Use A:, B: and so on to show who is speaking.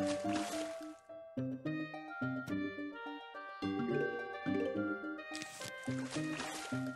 A: you